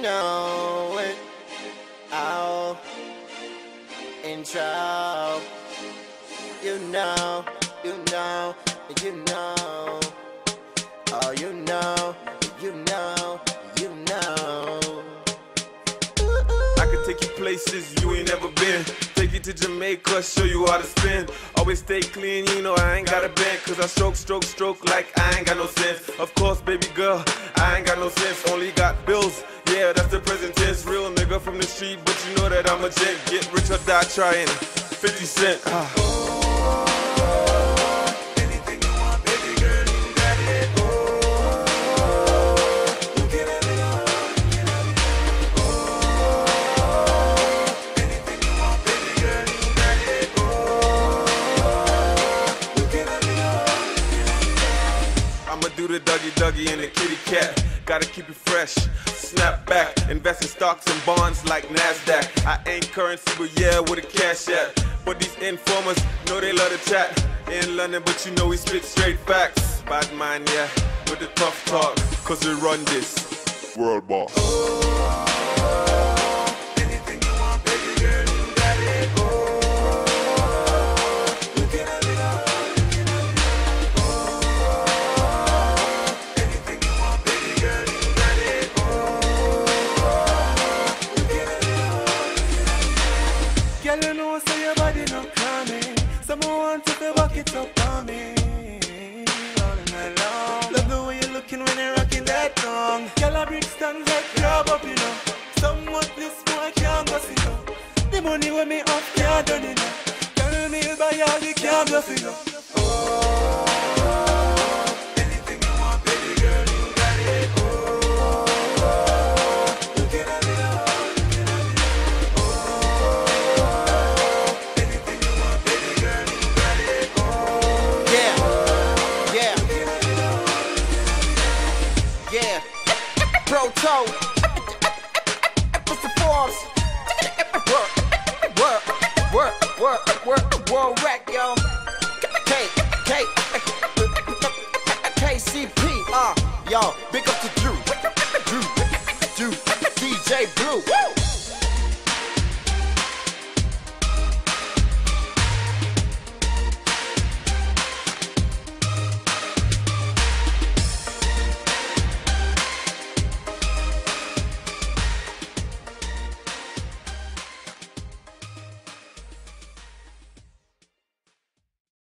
know it. Out in trouble. You know, you know, you know. Oh, you know, you know, you know. I could take you places you ain't never been. Take you to Jamaica, show you how to spin. Always stay clean, you know I ain't got a bend. Cause I stroke, stroke, stroke like I ain't got no sense. Of course, baby girl, I ain't got no sense. Only got bills yeah, that's the present tense. Real nigga from the street, but you know that I'm a gent. Get rich or die trying. 50 Cent, ah. Do the Dougie Dougie and the kitty cat. Gotta keep it fresh. Snap back. Invest in stocks and bonds like NASDAQ. I ain't currency, but yeah, with a cash at. But these informers know they love to chat. In London, but you know we spit straight facts. Bad man, yeah, with the tough talk. Cause we run this. World boss. Girl, you know, say your body no coming. Someone want to back it up on me. All night long. Love the way you're looking when you're rocking that tongue. Girl, I break stands like crab up, you know. Somewhat this boy can't go see no. The money when me up can't done it. Girl, me buy all the can't bluff you know. Yeah. Proto. Mr. Forbes, Work, work, work, work, work, world wreck, yo. K, K, KCP, uh, yo. Big up to Drew, Drew, Drew, DJ Blue. Woo!